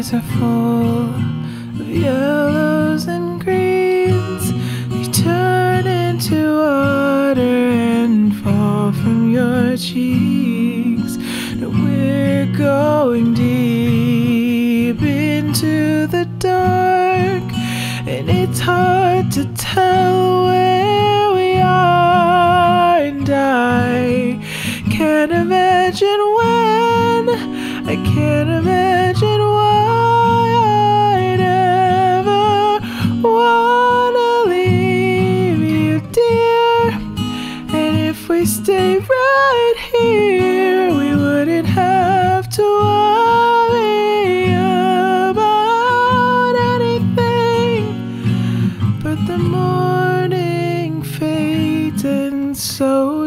are full of yellows and greens. You turn into water and fall from your cheeks. Now we're going deep into the dark, and it's hard to tell where we are. And I can't imagine where.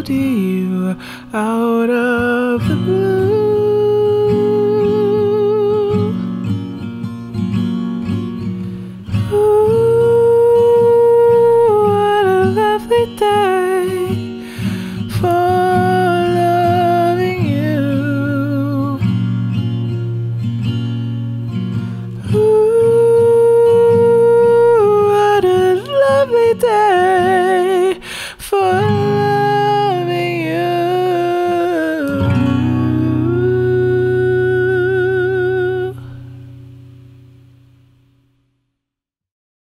To you out of the blue. Ooh, what a lovely day.